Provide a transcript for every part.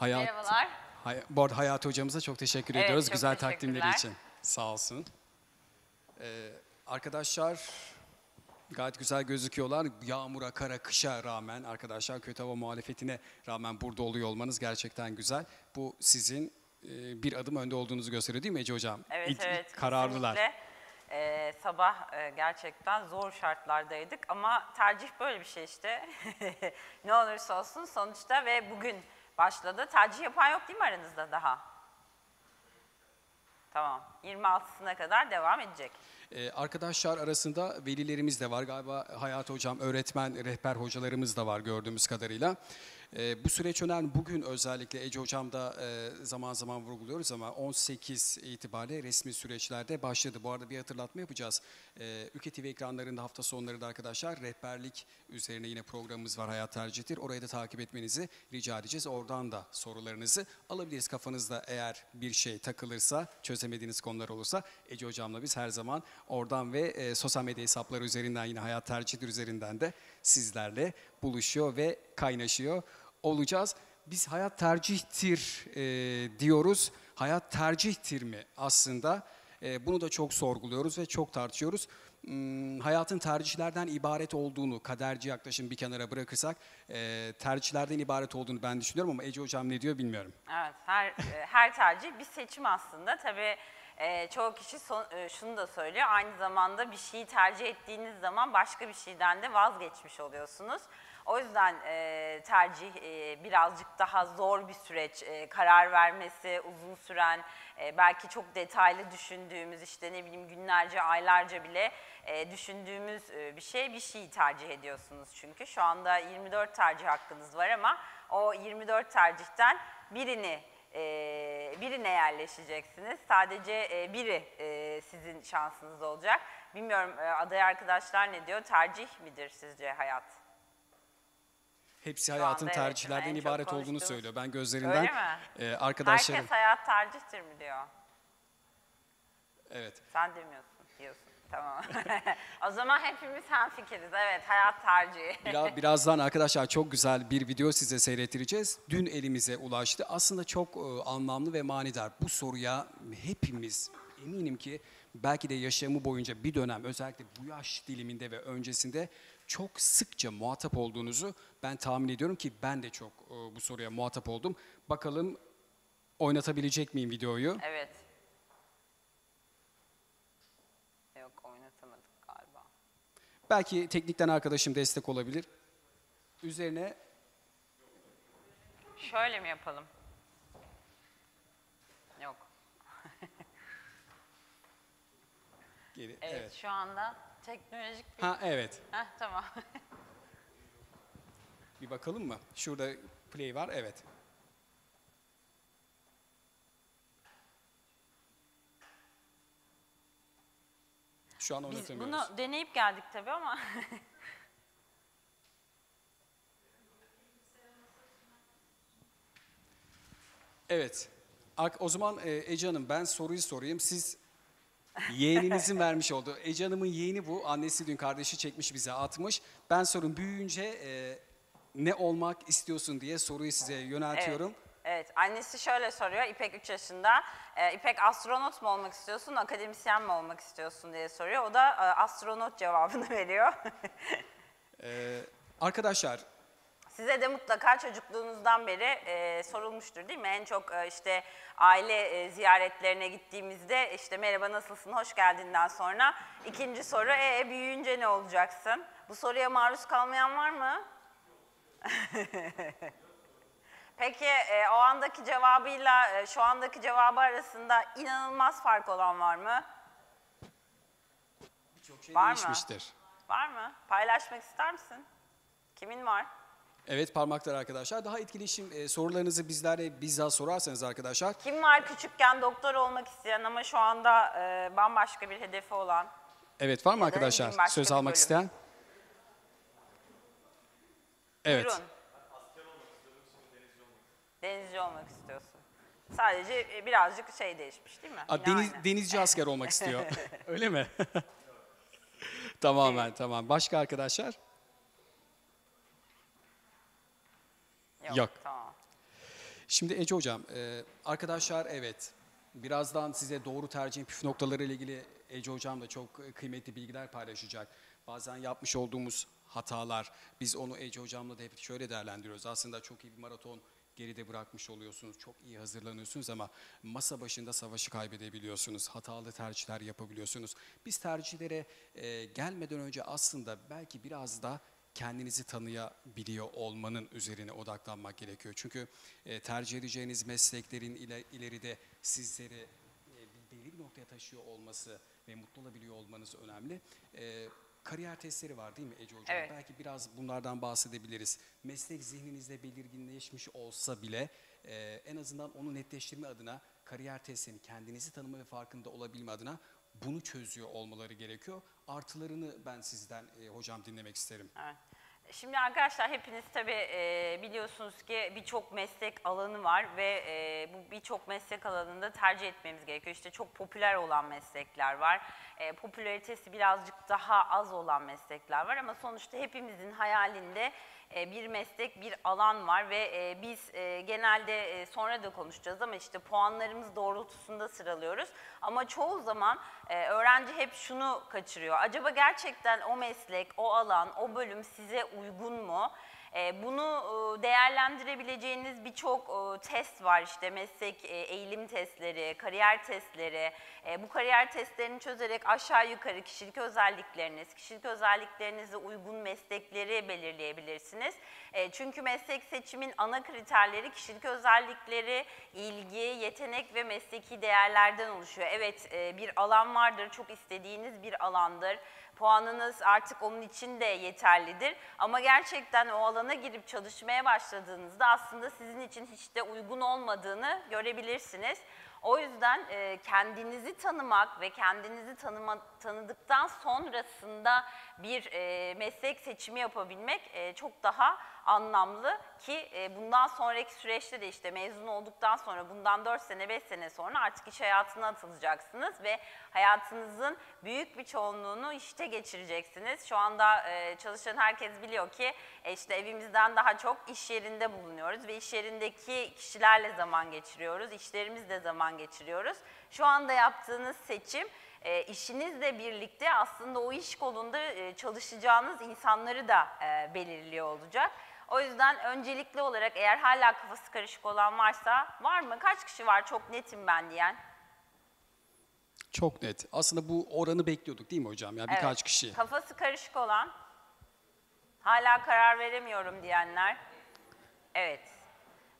Hayat, Merhabalar. Hay- bu arada Hayati hocamıza çok teşekkür Evet, ediyoruz çok güzel takdimleri için. Sağ olsun. Ee, arkadaşlar gayet güzel gözüküyorlar. Yağmura, kara, kışa rağmen arkadaşlar kötü hava muhalefetine rağmen burada oluyor olmanız gerçekten güzel. Bu sizin e, bir adım önde olduğunuzu gösteriyor değil mi Ece Hocam? Evet İlk- evet. Kararlılar. kesinlikle. Ee, sabah e, gerçekten zor şartlardaydık ama tercih böyle bir şey işte. ne olursa olsun sonuçta ve bugün başladı. Tercih yapan yok değil mi aranızda daha? Tamam. 26'sına kadar devam edecek. Ee, arkadaşlar arasında velilerimiz de var. Galiba Hayat Hocam, öğretmen, rehber hocalarımız da var gördüğümüz kadarıyla. Ee, bu süreç önemli. Bugün özellikle Ece Hocam da e, zaman zaman vurguluyoruz ama 18 itibariyle resmi süreçlerde başladı. Bu arada bir hatırlatma yapacağız. Ee, Ülke TV ekranlarında hafta sonları da arkadaşlar rehberlik üzerine yine programımız var Hayat Tercihtir. Orayı da takip etmenizi rica edeceğiz. Oradan da sorularınızı alabiliriz kafanızda eğer bir şey takılırsa, çözemediğiniz konular olursa Ece Hocam'la biz her zaman oradan ve e, sosyal medya hesapları üzerinden yine Hayat Tercihtir üzerinden de sizlerle buluşuyor ve kaynaşıyor olacağız. Biz hayat tercihtir e, diyoruz. Hayat tercihtir mi aslında? E, bunu da çok sorguluyoruz ve çok tartışıyoruz. Hmm, hayatın tercihlerden ibaret olduğunu, kaderci yaklaşım bir kenara bırakırsak, e, tercihlerden ibaret olduğunu ben düşünüyorum ama Ece Hocam ne diyor bilmiyorum. Evet, her e, her tercih bir seçim aslında. Tabii e, çoğu kişi son- e, şunu da söylüyor. Aynı zamanda bir şeyi tercih ettiğiniz zaman başka bir şeyden de vazgeçmiş oluyorsunuz. O yüzden e, tercih e, birazcık daha zor bir süreç. E, karar vermesi uzun süren, e, belki çok detaylı düşündüğümüz, işte ne bileyim günlerce, aylarca bile e, düşündüğümüz e, bir şey. Bir şeyi tercih ediyorsunuz çünkü. Şu anda 24 tercih hakkınız var ama o 24 tercihten birini e, birine yerleşeceksiniz. Sadece e, biri e, sizin şansınız olacak. Bilmiyorum e, aday arkadaşlar ne diyor? Tercih midir sizce hayat? Hepsi Şu hayatın anda evet, tercihlerden en çok ibaret olduğunu söylüyor. Ben gözlerinden Öyle mi? e, arkadaşlarım... Herkes hayat tercihtir mi diyor? Evet. Sen demiyorsun diyorsun. Tamam. o zaman hepimiz hemfikiriz. Evet hayat tercihi. Biraz, birazdan arkadaşlar çok güzel bir video size seyrettireceğiz. Dün elimize ulaştı. Aslında çok e, anlamlı ve manidar. Bu soruya hepimiz eminim ki belki de yaşamı boyunca bir dönem özellikle bu yaş diliminde ve öncesinde çok sıkça muhatap olduğunuzu ben tahmin ediyorum ki ben de çok e, bu soruya muhatap oldum. Bakalım oynatabilecek miyim videoyu? Evet. Yok oynatamadık galiba. Belki teknikten arkadaşım destek olabilir. Üzerine Şöyle mi yapalım? Yok. geri Evet, evet. şu anda teknolojik bir... Ha evet. Heh, tamam. Bir bakalım mı? Şurada play var. Evet. Şu an Biz bunu deneyip geldik tabii ama Evet. O zaman e, Ece Hanım ben soruyu sorayım. Siz yeğeninizin vermiş olduğu. Ece Hanım'ın yeğeni bu. Annesi dün kardeşi çekmiş bize atmış. Ben sorun büyüyünce e, ne olmak istiyorsun diye soruyu size yöneltiyorum. Evet. Evet, annesi şöyle soruyor, İpek 3 yaşında. Ee, İpek astronot mu olmak istiyorsun, akademisyen mi olmak istiyorsun diye soruyor. O da e, astronot cevabını veriyor. E, arkadaşlar Size de mutlaka çocukluğunuzdan beri e, sorulmuştur değil mi? En çok e, işte aile e, ziyaretlerine gittiğimizde işte merhaba nasılsın, hoş geldinden sonra ikinci soru e büyüyünce ne olacaksın? Bu soruya maruz kalmayan var mı? Peki e, o andaki cevabıyla e, şu andaki cevabı arasında inanılmaz fark olan var mı? birçok şey Var mı? değişmiştir. Var mı? Paylaşmak ister misin? Kimin var? Evet parmaklar arkadaşlar. Daha etkileşim e, sorularınızı bizlere bizzat sorarsanız arkadaşlar. Kim var küçükken doktor olmak isteyen ama şu anda e, bambaşka bir hedefi olan? Evet var mı arkadaşlar söz almak bölüm. isteyen? Evet. Buyurun. Denizci olmak istiyorsun. Sadece e, birazcık şey değişmiş değil mi? Aa, deniz, aynı. denizci asker olmak istiyor. Öyle mi? Tamamen tamam. Başka arkadaşlar? Yok. Yok. Tamam. Şimdi Ece Hocam, e, arkadaşlar evet birazdan size doğru tercih püf noktaları ile ilgili Ece Hocam da çok kıymetli bilgiler paylaşacak. Bazen yapmış olduğumuz hatalar, biz onu Ece Hocam'la da hep şöyle değerlendiriyoruz. Aslında çok iyi bir maraton geride bırakmış oluyorsunuz, çok iyi hazırlanıyorsunuz ama masa başında savaşı kaybedebiliyorsunuz, hatalı tercihler yapabiliyorsunuz. Biz tercihlere e, gelmeden önce aslında belki biraz da kendinizi tanıyabiliyor olmanın üzerine odaklanmak gerekiyor. Çünkü e, tercih edeceğiniz mesleklerin ile, ileride sizleri e, bir belli bir noktaya taşıyor olması ve mutlu olabiliyor olmanız önemli. E, kariyer testleri var değil mi Ece Hocam? Evet. Belki biraz bunlardan bahsedebiliriz. Meslek zihninizde belirginleşmiş olsa bile e, en azından onu netleştirme adına kariyer testlerini kendinizi tanıma ve farkında olabilme adına bunu çözüyor olmaları gerekiyor. Artılarını ben sizden e, hocam dinlemek isterim. Evet. Şimdi arkadaşlar hepiniz tabii e, biliyorsunuz ki birçok meslek alanı var ve e, bu birçok meslek alanında tercih etmemiz gerekiyor. İşte çok popüler olan meslekler var. E, popülaritesi birazcık daha az olan meslekler var ama sonuçta hepimizin hayalinde bir meslek, bir alan var ve e, biz e, genelde e, sonra da konuşacağız ama işte puanlarımız doğrultusunda sıralıyoruz. Ama çoğu zaman e, öğrenci hep şunu kaçırıyor. Acaba gerçekten o meslek, o alan, o bölüm size uygun mu? E, Bunu e, değerlendirebileceğiniz birçok e, test var işte meslek e, eğilim testleri, kariyer testleri. Bu kariyer testlerini çözerek aşağı yukarı kişilik özellikleriniz, kişilik özelliklerinize uygun meslekleri belirleyebilirsiniz. Çünkü meslek seçimin ana kriterleri kişilik özellikleri, ilgi, yetenek ve mesleki değerlerden oluşuyor. Evet bir alan vardır, çok istediğiniz bir alandır puanınız artık onun için de yeterlidir. Ama gerçekten o alana girip çalışmaya başladığınızda aslında sizin için hiç de uygun olmadığını görebilirsiniz. O yüzden e, kendinizi tanımak ve kendinizi tanıma, tanıdıktan sonrasında bir e, meslek seçimi yapabilmek e, çok daha anlamlı ki e, bundan sonraki süreçte de işte mezun olduktan sonra bundan 4 sene 5 sene sonra artık iş hayatına atılacaksınız ve hayatınızın büyük bir çoğunluğunu işte geçireceksiniz. Şu anda e, çalışan herkes biliyor ki e, işte evimizden daha çok iş yerinde bulunuyoruz ve iş yerindeki kişilerle zaman geçiriyoruz, işlerimizle zaman geçiriyoruz. Şu anda yaptığınız seçim e, işinizle birlikte aslında o iş kolunda e, çalışacağınız insanları da e, belirliyor olacak. O yüzden öncelikli olarak eğer hala kafası karışık olan varsa var mı? Kaç kişi var çok netim ben diyen? Çok net. Aslında bu oranı bekliyorduk değil mi hocam? Ya birkaç Evet. kişi. Kafası karışık olan, hala karar veremiyorum diyenler. Evet.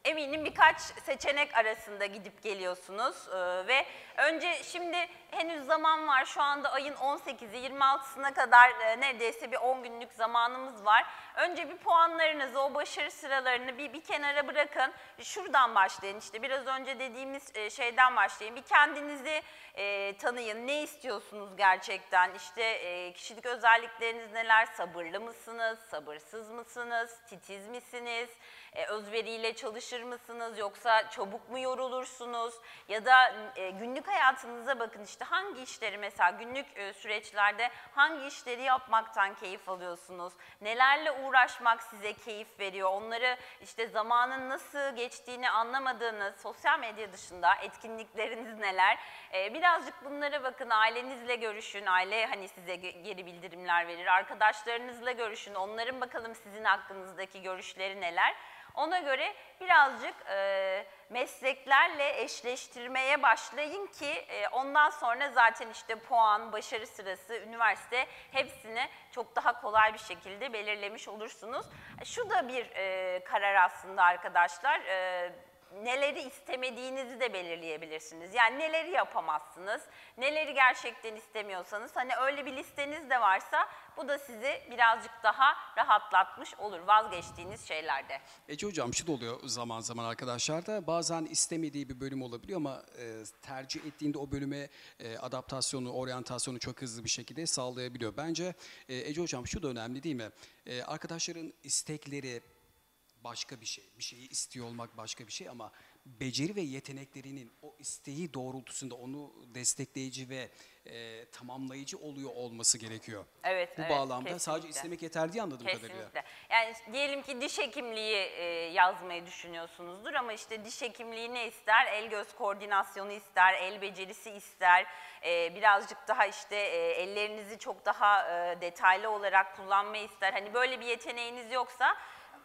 Eminim birkaç seçenek arasında gidip geliyorsunuz Ee, ve önce şimdi henüz zaman var. Şu anda ayın 18'i 26'sına kadar e, neredeyse bir 10 günlük zamanımız var. Önce bir puanlarınızı o başarı sıralarını bir, bir kenara bırakın. Şuradan başlayın işte. Biraz önce dediğimiz e, şeyden başlayın. Bir kendinizi e, tanıyın. Ne istiyorsunuz gerçekten? İşte e, kişilik özellikleriniz neler? Sabırlı mısınız? Sabırsız mısınız? Titiz misiniz? E, özveriyle çalışır mısınız? Yoksa çabuk mu yorulursunuz? Ya da e, günlük hayatınıza bakın işte hangi işleri mesela günlük e, süreçlerde hangi işleri yapmaktan keyif alıyorsunuz? Nelerle uğraşmak size keyif veriyor? Onları işte zamanın nasıl geçtiğini anlamadığınız sosyal medya dışında etkinlikleriniz neler? E, birazcık bunlara bakın. Ailenizle görüşün. Aile hani size ge- geri bildirimler verir. Arkadaşlarınızla görüşün. Onların bakalım sizin hakkınızdaki görüşleri neler? Ona göre birazcık e, mesleklerle eşleştirmeye başlayın ki e, ondan sonra zaten işte puan, başarı sırası, üniversite hepsini çok daha kolay bir şekilde belirlemiş olursunuz. Şu da bir e, karar aslında arkadaşlar. E, neleri istemediğinizi de belirleyebilirsiniz. Yani neleri yapamazsınız, neleri gerçekten istemiyorsanız hani öyle bir listeniz de varsa bu da sizi birazcık daha rahatlatmış olur vazgeçtiğiniz şeylerde. Ece hocam şu da oluyor zaman zaman arkadaşlarda. Bazen istemediği bir bölüm olabiliyor ama e, tercih ettiğinde o bölüme e, adaptasyonu, oryantasyonu çok hızlı bir şekilde sağlayabiliyor. Bence e, Ece hocam şu da önemli değil mi? E, arkadaşların istekleri, başka bir şey. Bir şeyi istiyor olmak başka bir şey ama beceri ve yeteneklerinin o isteği doğrultusunda onu destekleyici ve e, tamamlayıcı oluyor olması gerekiyor. Evet, Bu evet, bağlamda sadece kesinlikle. istemek yeter diye kadarıyla. Kesinlikle. Yani diyelim ki diş hekimliği e, yazmayı düşünüyorsunuzdur ama işte diş hekimliği ne ister? El göz koordinasyonu ister, el becerisi ister. e, birazcık daha işte e, ellerinizi çok daha e, detaylı olarak kullanmayı ister. Hani böyle bir yeteneğiniz yoksa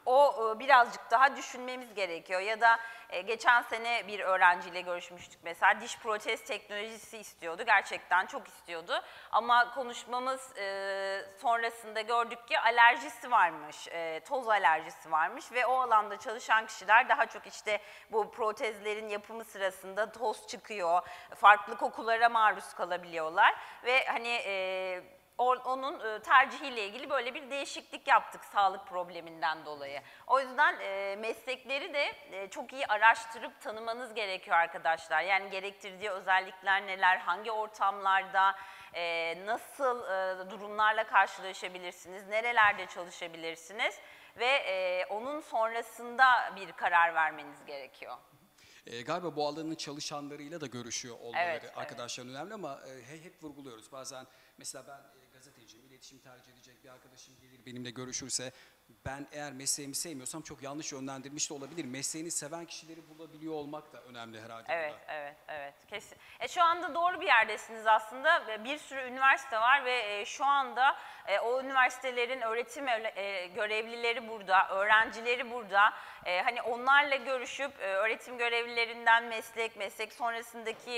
o e, birazcık daha düşünmemiz gerekiyor. Ya da e, geçen sene bir öğrenciyle görüşmüştük mesela diş protez teknolojisi istiyordu. Gerçekten çok istiyordu. Ama konuşmamız e, sonrasında gördük ki alerjisi varmış, toz alerjisi varmış ve o alanda çalışan kişiler daha çok işte bu protezlerin yapımı sırasında toz çıkıyor, farklı kokulara maruz kalabiliyorlar ve hani onun e, tercihiyle ilgili böyle bir değişiklik yaptık sağlık probleminden dolayı. O yüzden e, meslekleri de e, çok iyi araştırıp tanımanız gerekiyor arkadaşlar. Yani gerektirdiği özellikler neler, hangi ortamlarda, nasıl durumlarla karşılaşabilirsiniz, nerelerde çalışabilirsiniz ve onun sonrasında bir karar vermeniz gerekiyor. E, galiba bu alanın çalışanlarıyla da görüşüyor olmaları Evet, evet. arkadaşların önemli ama e, he- hep vurguluyoruz. Bazen mesela ben iletişim tercih edecek bir arkadaşım gelir benimle görüşürse ben eğer mesleğimi sevmiyorsam çok yanlış yönlendirmiş de olabilir. Mesleğini seven kişileri bulabiliyor olmak da önemli herhalde Evet, burada. evet, evet. Kesin. E, şu anda doğru bir yerdesiniz aslında. Bir sürü üniversite var ve e, şu anda e, o üniversitelerin öğretim e, görevlileri burada, öğrencileri burada. Hani onlarla görüşüp öğretim görevlilerinden meslek, meslek sonrasındaki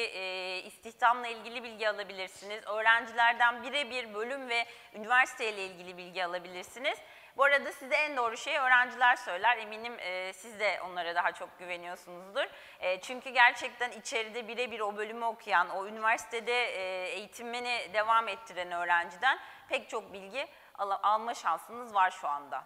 istihdamla ilgili bilgi alabilirsiniz. Öğrencilerden birebir bölüm ve üniversiteyle ilgili bilgi alabilirsiniz. Bu arada size en doğru şeyi öğrenciler söyler. Eminim e, siz de onlara daha çok güveniyorsunuzdur. E, çünkü gerçekten içeride birebir o bölümü okuyan, o üniversitede e, eğitimini devam ettiren öğrenciden pek çok bilgi al- alma şansınız var şu anda.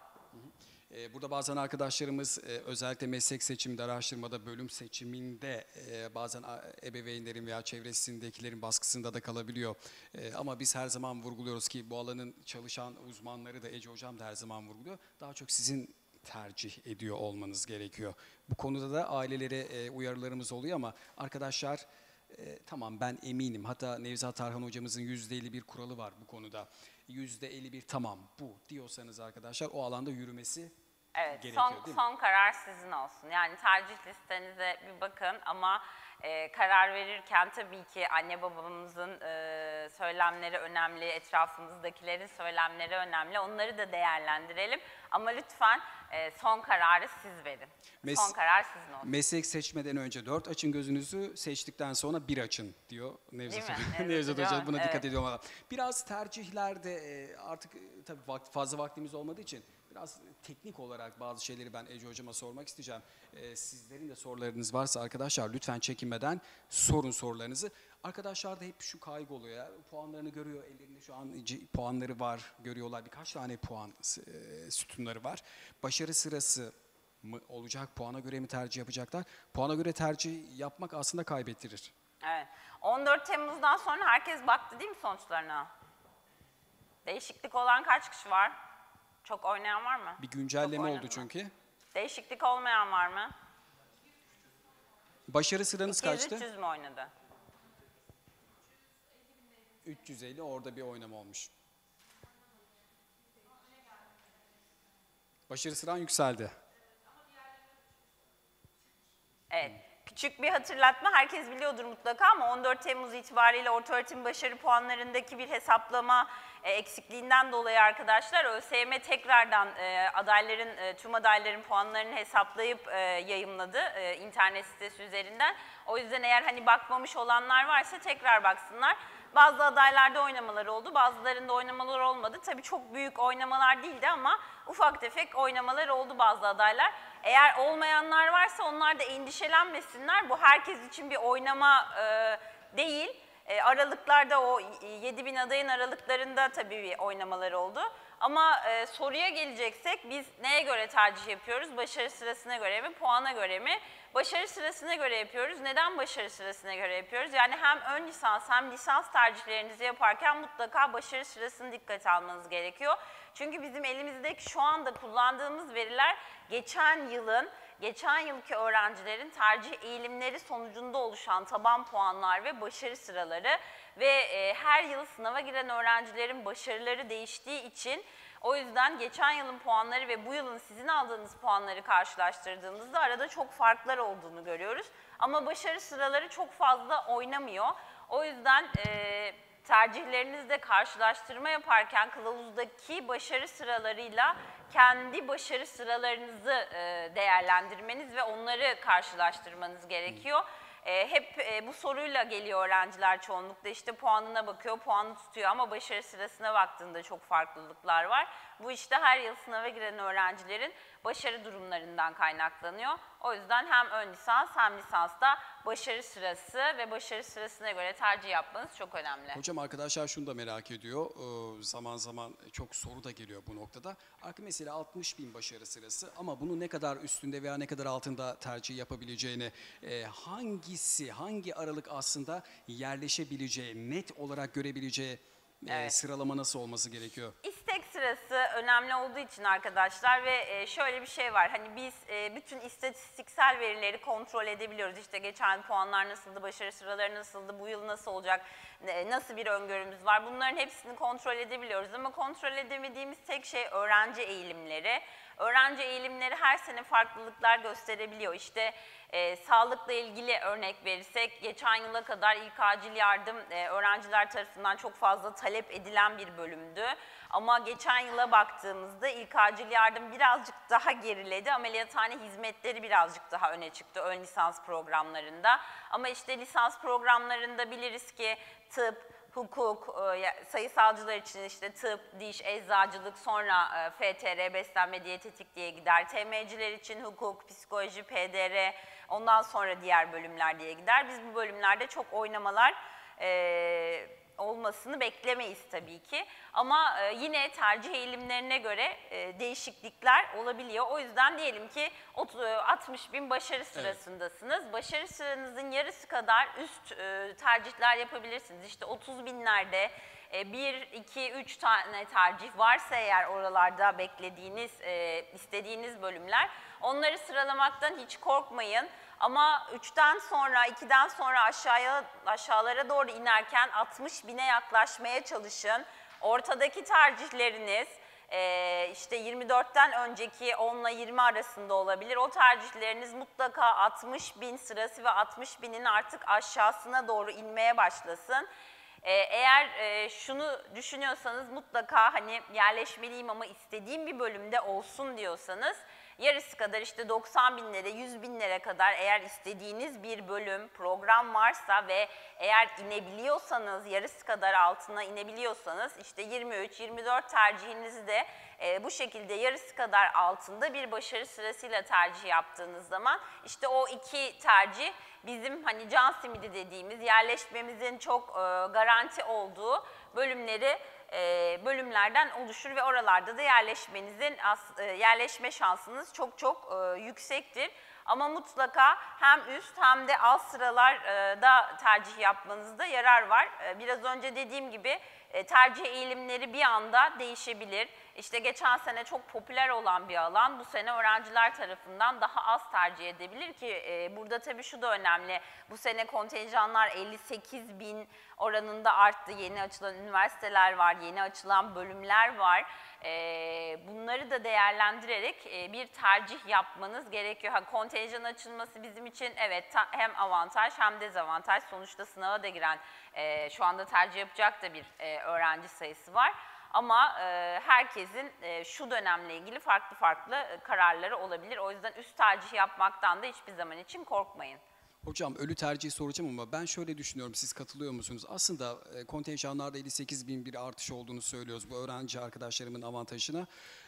E, Burada bazen arkadaşlarımız e, özellikle meslek seçiminde, araştırmada, bölüm seçiminde e, bazen ebeveynlerin veya çevresindekilerin baskısında da kalabiliyor. E, Ama biz her zaman vurguluyoruz ki bu alanın çalışan uzmanları da Ece Hocam da her zaman vurguluyor. Daha çok sizin tercih ediyor olmanız gerekiyor. Bu konuda da ailelere uyarılarımız oluyor ama arkadaşlar tamam ben eminim. Hatta Nevzat Tarhan hocamızın %51 kuralı var bu konuda. %51 tamam bu diyorsanız arkadaşlar o alanda yürümesi Evet, gerekiyor son, değil mi? son karar sizin olsun. Yani tercih listenize bir bakın ama e, karar verirken tabii ki anne babamızın e, söylemleri önemli, etrafımızdakilerin söylemleri önemli. Onları da değerlendirelim. Ama lütfen e, son kararı siz verin. Mes- son karar sizin olsun. Meslek seçmeden önce dört açın gözünüzü, seçtikten sonra bir açın diyor Nevzat? Hoca. Nevzat Hoca, buna evet. dikkat ediyorum. Biraz tercihlerde e, artık tabii fazla vaktimiz olmadığı için biraz teknik olarak bazı şeyleri ben Ece Hocam'a sormak isteyeceğim. E, Sizlerin de sorularınız varsa arkadaşlar lütfen çekinmeden sorun sorularınızı. Arkadaşlar da hep şu kaygı oluyor ya. Puanlarını görüyor. Ellerinde şu an puanları var. Görüyorlar. Birkaç tane puan e, sütunları var. Başarı sırası mı olacak? Puana göre mi tercih yapacaklar? Puana göre tercih yapmak aslında kaybettirir. Evet. 14 Temmuz'dan sonra herkes baktı değil mi sonuçlarına? Değişiklik olan kaç kişi var? Çok oynayan var mı? Bir güncelleme oldu çünkü. Değişiklik olmayan var mı? Başarı sıranız 200 kaçtı? 300 mü oynadı? 350 orada bir oynama olmuş. Başarı sıran yükseldi. Evet. Küçük bir hatırlatma herkes biliyordur mutlaka ama 14 Temmuz itibariyle ortaöğretim başarı puanlarındaki bir hesaplama eksikliğinden dolayı arkadaşlar ÖSYM tekrardan e, adayların e, tüm adayların puanlarını hesaplayıp e, yayımladı e, internet sitesi üzerinden. O yüzden eğer hani bakmamış olanlar varsa tekrar baksınlar. Bazı adaylarda oynamalar oldu, bazılarında oynamalar olmadı. Tabii çok büyük oynamalar değildi ama ufak tefek oynamalar oldu bazı adaylar. Eğer olmayanlar varsa onlar da endişelenmesinler. Bu herkes için bir oynama e, değil. E, aralıklarda o 7000 adayın aralıklarında tabii bir oynamalar oldu. Ama e, soruya geleceksek biz neye göre tercih yapıyoruz? Başarı sırasına göre mi, puana göre mi? Başarı sırasına göre yapıyoruz. Neden başarı sırasına göre yapıyoruz? Yani hem ön lisans hem lisans tercihlerinizi yaparken mutlaka başarı sırasını dikkate almanız gerekiyor. Çünkü bizim elimizdeki şu anda kullandığımız veriler geçen yılın geçen yılki öğrencilerin tercih eğilimleri sonucunda oluşan taban puanlar ve başarı sıraları ve e, her yıl sınava giren öğrencilerin başarıları değiştiği için o yüzden geçen yılın puanları ve bu yılın sizin aldığınız puanları karşılaştırdığımızda arada çok farklar olduğunu görüyoruz. Ama başarı sıraları çok fazla oynamıyor. O yüzden e, tercihlerinizde karşılaştırma yaparken kılavuzdaki başarı sıralarıyla kendi başarı sıralarınızı e, değerlendirmeniz ve onları karşılaştırmanız gerekiyor. E, hep e, bu soruyla geliyor öğrenciler çoğunlukla işte puanına bakıyor, puanı tutuyor ama başarı sırasına baktığında çok farklılıklar var. Bu işte her yıl sınava giren öğrencilerin başarı durumlarından kaynaklanıyor. O yüzden hem ön lisans hem lisansta başarı sırası ve başarı sırasına göre tercih yapmanız çok önemli. Hocam arkadaşlar şunu da merak ediyor. Ee, zaman zaman çok soru da geliyor bu noktada. Arka mesela 60 bin başarı sırası ama bunu ne kadar üstünde veya ne kadar altında tercih yapabileceğini, e, hangisi, hangi aralık aslında yerleşebileceği, net olarak görebileceği e, Evet. sıralama nasıl olması gerekiyor? İstek sırası önemli olduğu için arkadaşlar ve e, şöyle bir şey var. Hani biz e, bütün istatistiksel verileri kontrol edebiliyoruz. İşte geçen puanlar nasıldı, başarı sıraları nasıldı, bu yıl nasıl olacak, ne- nasıl bir öngörümüz var. Bunların hepsini kontrol edebiliyoruz ama kontrol edemediğimiz tek şey öğrenci eğilimleri. Öğrenci eğilimleri her sene farklılıklar gösterebiliyor. İşte e, sağlıkla ilgili örnek verirsek geçen yıla kadar ilk acil yardım e, öğrenciler tarafından çok fazla talep edilen bir bölümdü. Ama geçen yıla baktığımızda ilk acil yardım birazcık daha geriledi. Ameliyathane hizmetleri birazcık daha öne çıktı ön lisans programlarında. Ama işte lisans programlarında biliriz ki tıp, hukuk, e, sayısalcılar için işte tıp, diş, eczacılık, sonra e, FTR, beslenme, diyetetik diye gider. TM'ciler için hukuk, psikoloji, PDR, ondan sonra diğer bölümler diye gider. Biz bu bölümlerde çok oynamalar e, olmasını beklemeyiz tabii ki. Ama e, yine tercih eğilimlerine göre e, değişiklikler olabiliyor. O yüzden diyelim ki ot- e, 60 bin başarı sırasındasınız. Başarı sıranızın yarısı kadar üst e, tercihler yapabilirsiniz. İşte 30 binlerde e, 1, 2, 3 tane tercih varsa eğer oralarda beklediğiniz, e, istediğiniz bölümler onları sıralamaktan hiç korkmayın. Ama 3'ten sonra, 2'den sonra aşağıya aşağılara doğru inerken 60 bine yaklaşmaya çalışın. Ortadaki tercihleriniz e, işte 24'ten önceki 10 ile 20 arasında olabilir. O tercihleriniz mutlaka 60 bin sırası ve 60 binin artık aşağısına doğru inmeye başlasın. Ee, eğer e, şunu düşünüyorsanız mutlaka hani yerleşmeliyim ama istediğim bir bölümde olsun diyorsanız yarısı kadar işte 90 binlere 100 binlere kadar eğer istediğiniz bir bölüm program varsa ve eğer inebiliyorsanız yarısı kadar altına inebiliyorsanız işte 23-24 tercihinizi de e, bu şekilde yarısı kadar altında bir başarı sırasıyla tercih yaptığınız zaman işte o iki tercih bizim hani can simidi dediğimiz yerleşmemizin çok e, garanti olduğu bölümleri bölümlerden oluşur ve oralarda da yerleşmenizin yerleşme şansınız çok çok yüksektir. Ama mutlaka hem üst hem de alt sıralarda tercih yapmanızda yarar var. Biraz önce dediğim gibi tercih eğilimleri bir anda değişebilir. İşte geçen sene çok popüler olan bir alan bu sene öğrenciler tarafından daha az tercih edebilir ki e, burada tabii şu da önemli. Bu sene kontenjanlar 58 bin oranında arttı. Yeni açılan üniversiteler var, yeni açılan bölümler var. E, bunları da değerlendirerek e, bir tercih yapmanız gerekiyor. Ha, kontenjan açılması bizim için evet ta- hem avantaj hem dezavantaj. Sonuçta sınava da giren e, şu anda tercih yapacak da bir e, öğrenci sayısı var. Ama e, herkesin e, şu dönemle ilgili farklı farklı e, kararları olabilir. O yüzden üst tercih yapmaktan da hiçbir zaman için korkmayın. Hocam ölü tercih soracağım ama ben şöyle düşünüyorum siz katılıyor musunuz? Aslında e, kontenjanlarda 58 bin bir artış olduğunu söylüyoruz bu öğrenci arkadaşlarımın avantajına.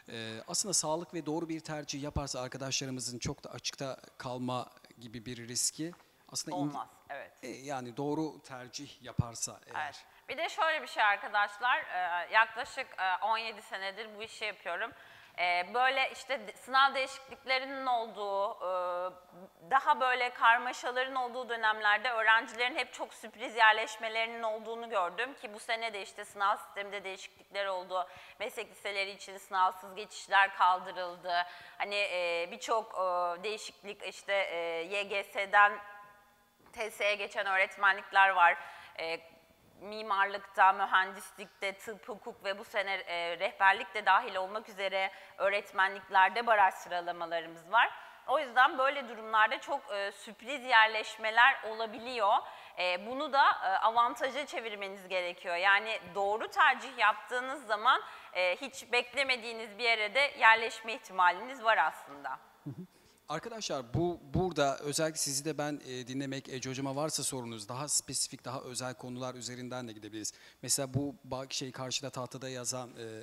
E, aslında sağlık ve doğru bir tercih yaparsa arkadaşlarımızın çok da açıkta kalma gibi bir riski aslında Olmaz, evet. E, yani doğru tercih yaparsa eğer. Evet. Bir de şöyle bir şey arkadaşlar, e, yaklaşık e, 17 senedir bu işi yapıyorum. E, Böyle işte sınav değişikliklerinin olduğu, e, daha böyle karmaşaların olduğu dönemlerde öğrencilerin hep çok sürpriz yerleşmelerinin olduğunu gördüm. Ki bu sene de işte sınav sisteminde değişiklikler oldu. Meslek liseleri için sınavsız geçişler kaldırıldı. Hani e, birçok e, değişiklik işte e, YGS'den TSE'ye geçen öğretmenlikler var. Mimarlıkta, mühendislikte, tıp, hukuk ve bu sene e, rehberlik de dahil olmak üzere öğretmenliklerde baraj sıralamalarımız var. O yüzden böyle durumlarda çok e, sürpriz yerleşmeler olabiliyor. E, bunu da e, avantaja çevirmeniz gerekiyor. Yani doğru tercih yaptığınız zaman e, hiç beklemediğiniz bir yere de yerleşme ihtimaliniz var aslında. Arkadaşlar bu burada özellikle sizi de ben e, dinlemek Ece hocama varsa sorunuz daha spesifik daha özel konular üzerinden de gidebiliriz. Mesela bu şey karşıda tahtada yazan e,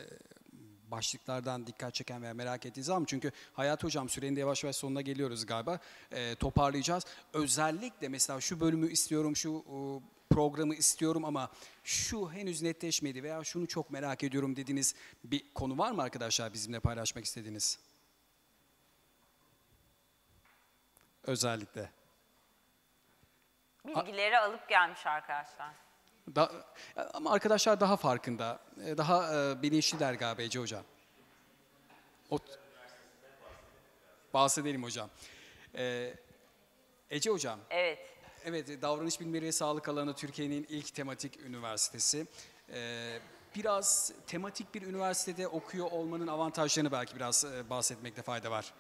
başlıklardan dikkat çeken veya merak ettiğiniz var mı? Çünkü Hayat Hocam sürenin de yavaş yavaş sonuna geliyoruz galiba. E, toparlayacağız. Özellikle mesela şu bölümü istiyorum, şu e, programı istiyorum ama şu henüz netleşmedi veya şunu çok merak ediyorum dediğiniz bir konu var mı arkadaşlar bizimle paylaşmak istediğiniz? Özellikle. Bilgileri alıp gelmiş arkadaşlar. Da, ama arkadaşlar daha farkında, e, daha e, bilinçliler galiba Ece Hocam. O, bahsedelim hocam. E, Ece Hocam, Evet. evet e, davranış bilimleri ve sağlık alanı Türkiye'nin ilk tematik üniversitesi. E, biraz tematik bir üniversitede okuyor olmanın avantajlarını belki biraz e, bahsetmekte fayda var.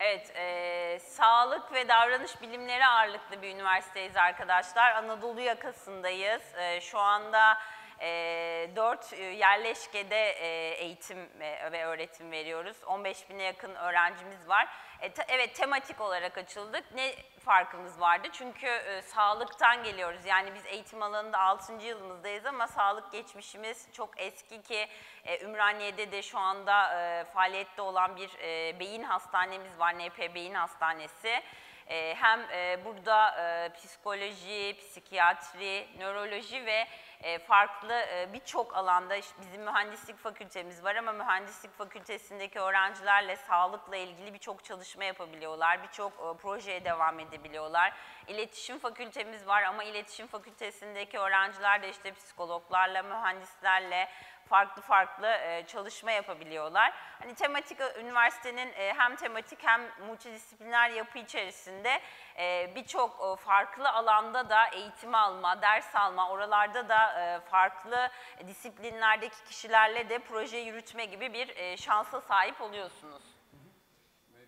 Evet, e, sağlık ve davranış bilimleri ağırlıklı bir üniversiteyiz arkadaşlar. Anadolu yakasındayız. E, şu anda e, 4 yerleşkede e, eğitim ve, ve öğretim veriyoruz. 15 bine yakın öğrencimiz var. E, evet, tematik olarak açıldık. Ne farkımız vardı? Çünkü e, sağlıktan geliyoruz. Yani biz eğitim alanında 6. yılımızdayız ama sağlık geçmişimiz çok eski ki e, Ümraniye'de de şu anda e, faaliyette olan bir e, beyin hastanemiz var, NP Beyin Hastanesi. E, hem e, burada e, psikoloji, psikiyatri, nöroloji ve e, farklı e, birçok alanda bizim mühendislik fakültemiz var ama mühendislik fakültesindeki öğrencilerle sağlıkla ilgili birçok çalışma yapabiliyorlar, birçok e, projeye devam edebiliyorlar. İletişim fakültemiz var ama iletişim fakültesindeki öğrenciler de işte psikologlarla, mühendislerle farklı farklı e, çalışma yapabiliyorlar. Hani tematik e, üniversitenin e, hem tematik hem multidisipliner yapı içerisinde e, birçok e, farklı alanda da eğitim alma, ders alma, oralarda da e, farklı disiplinlerdeki kişilerle de proje yürütme gibi bir e, şansa sahip oluyorsunuz.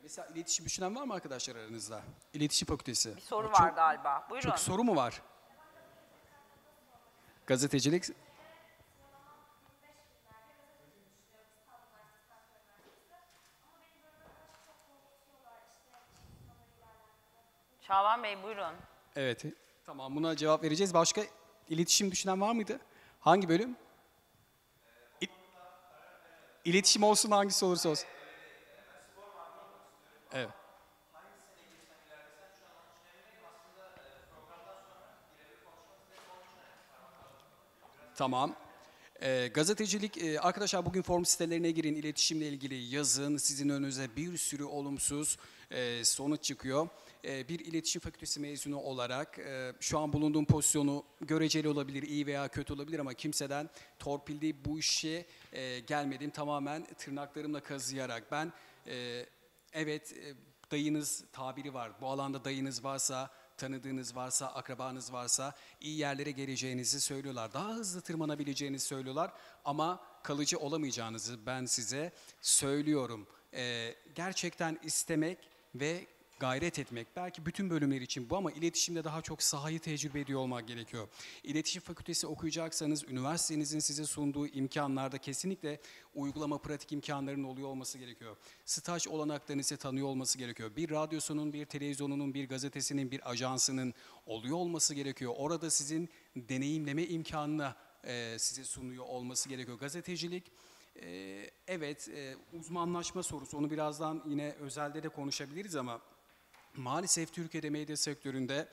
Mesela iletişim düşünen var mı arkadaşlar aranızda? İletişim fakültesi. Bir soru Çok- var galiba. Buyurun. Çok soru mu var? Gazetecilik Şaban Bey buyurun. Evet. Tamam buna cevap vereceğiz. Başka iletişim düşünen var mıydı? Hangi bölüm? İ- İletişim olsun hangisi olursa olsun. Evet. Tamam. Ee, gazetecilik, e, arkadaşlar bugün forum sitelerine girin, iletişimle ilgili yazın. Sizin önünüze bir sürü olumsuz e, sonuç çıkıyor. E, bir iletişim fakültesi mezunu olarak e, şu an bulunduğum pozisyonu göreceli olabilir, iyi veya kötü olabilir ama kimseden torpilli bu işe e, gelmedim. Tamamen tırnaklarımla kazıyarak ben evet dayınız tabiri var. Bu alanda dayınız varsa tanıdığınız varsa, akrabanız varsa iyi yerlere geleceğinizi söylüyorlar. Daha hızlı tırmanabileceğinizi söylüyorlar ama kalıcı olamayacağınızı ben size söylüyorum. Gerçekten istemek ve gayret etmek. Belki bütün bölümler için bu ama iletişimde daha çok sahayı tecrübe ediyor olmak gerekiyor. İletişim fakültesi okuyacaksanız üniversitenizin size sunduğu imkanlarda kesinlikle uygulama pratik imkanlarının oluyor olması gerekiyor. Staj olanaklarını ise tanıyor olması gerekiyor. Bir radyosunun, bir televizyonunun, bir gazetesinin, bir ajansının oluyor olması gerekiyor. Orada sizin deneyimleme imkanını e, size sunuyor olması gerekiyor. Gazetecilik e, evet e, uzmanlaşma sorusu onu birazdan yine özelde de konuşabiliriz ama maalesef Türkiye'de medya sektöründe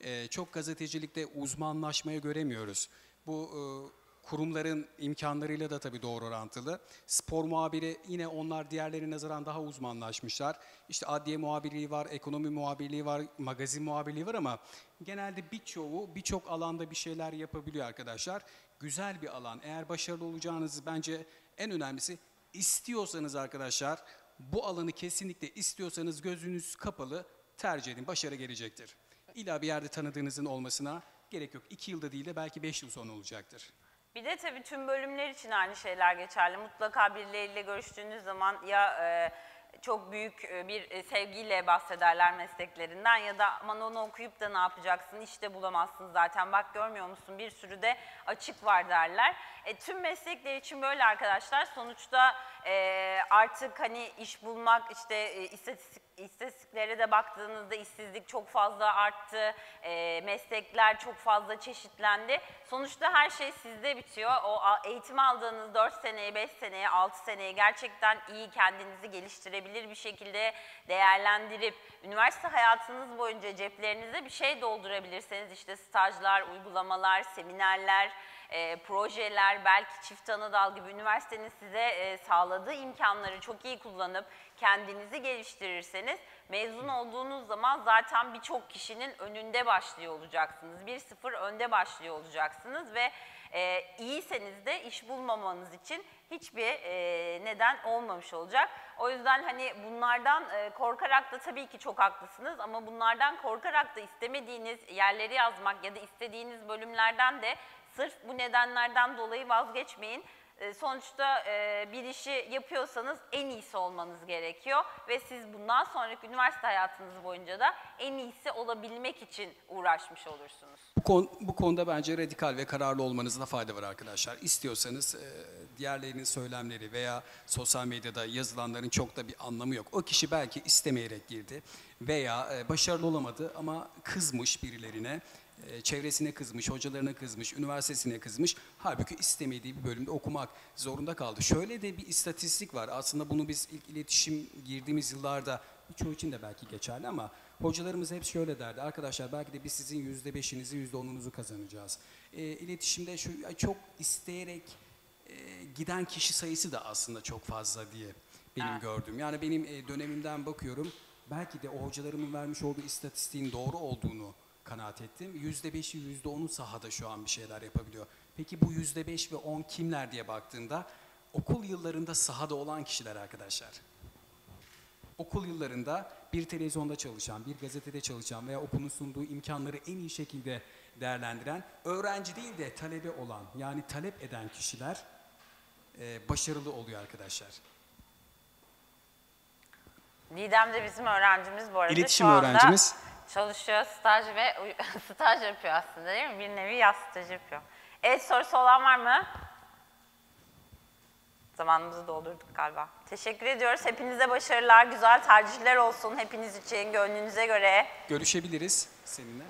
e, çok gazetecilikte uzmanlaşmayı göremiyoruz. Bu e, Kurumların imkanlarıyla da tabii doğru orantılı. Spor muhabiri yine onlar diğerlerine nazaran daha uzmanlaşmışlar. İşte adliye muhabirliği var, ekonomi muhabirliği var, magazin muhabirliği var ama genelde birçoğu birçok alanda bir şeyler yapabiliyor arkadaşlar. Güzel bir alan. Eğer başarılı olacağınızı bence en önemlisi istiyorsanız arkadaşlar bu alanı kesinlikle istiyorsanız gözünüz kapalı tercih edin. Başarı gelecektir. İlla bir yerde tanıdığınızın olmasına gerek yok. İki yılda değil de belki beş yıl sonra olacaktır. Bir de tabii tüm bölümler için aynı şeyler geçerli. Mutlaka birileriyle görüştüğünüz zaman ya e, çok büyük e, bir e, sevgiyle bahsederler mesleklerinden ya da aman onu okuyup da ne yapacaksın işte bulamazsın zaten bak görmüyor musun bir sürü de açık var derler. E, tüm meslekler için böyle arkadaşlar sonuçta e, artık hani iş bulmak işte e, istatistik istatistiklere de baktığınızda işsizlik çok fazla arttı, e, meslekler çok fazla çeşitlendi. Sonuçta her şey sizde bitiyor. O eğitim aldığınız 4 seneye, 5 seneye, 6 seneye gerçekten iyi kendinizi geliştirebilir bir şekilde değerlendirip üniversite hayatınız boyunca ceplerinize bir şey doldurabilirseniz işte stajlar, uygulamalar, seminerler, e, projeler, belki çift anadal gibi üniversitenin size e, sağladığı imkanları çok iyi kullanıp kendinizi geliştirirseniz mezun olduğunuz zaman zaten birçok kişinin önünde başlıyor olacaksınız. 1-0 önde başlıyor olacaksınız ve e, iyiyseniz de iş bulmamanız için hiçbir e, neden olmamış olacak. O yüzden hani bunlardan e, korkarak da tabii ki çok haklısınız ama bunlardan korkarak da istemediğiniz yerleri yazmak ya da istediğiniz bölümlerden de sırf bu nedenlerden dolayı vazgeçmeyin. E, Sonuçta e, bir işi yapıyorsanız en iyisi olmanız gerekiyor ve siz bundan sonraki üniversite hayatınız boyunca da en iyisi olabilmek için uğraşmış olursunuz. Bu, kon- bu konuda bence radikal ve kararlı olmanızda fayda var arkadaşlar. İstiyorsanız e, diğerlerinin söylemleri veya sosyal medyada yazılanların çok da bir anlamı yok. O kişi belki istemeyerek girdi veya e, başarılı olamadı ama kızmış birilerine, çevresine kızmış, hocalarına kızmış, üniversitesine kızmış. Halbuki istemediği bir bölümde okumak zorunda kaldı. Şöyle de bir istatistik var. Aslında bunu biz ilk iletişim girdiğimiz yıllarda birçoğu için de belki geçerli ama hocalarımız hep şöyle derdi. Arkadaşlar belki de biz sizin yüzde beşinizi, yüzde onunuzu kazanacağız. E, iletişimde şu çok isteyerek e, giden kişi sayısı da aslında çok fazla diye benim Evet. gördüğüm. Yani benim e, dönemimden bakıyorum. Belki de o hocalarımın vermiş olduğu istatistiğin doğru olduğunu kanaat ettim. Yüzde beşi, yüzde onu sahada şu an bir şeyler yapabiliyor. Peki bu yüzde beş ve on kimler diye baktığında okul yıllarında sahada olan kişiler arkadaşlar okul yıllarında bir televizyonda çalışan, bir gazetede çalışan veya okulun sunduğu imkanları en iyi şekilde değerlendiren, öğrenci değil de talebe olan, yani talep eden kişiler e, başarılı oluyor arkadaşlar. Didem de bizim öğrencimiz bu arada. İletişim Şu anda öğrencimiz. Çalışıyor, staj ve staj yapıyor aslında değil mi? Bir nevi yaz stajı yapıyor. Evet sorusu olan var mı? Zamanımızı doldurduk galiba. Teşekkür ediyoruz. Hepinize başarılar, güzel tercihler olsun hepiniz için, gönlünüze göre. Görüşebiliriz seninle.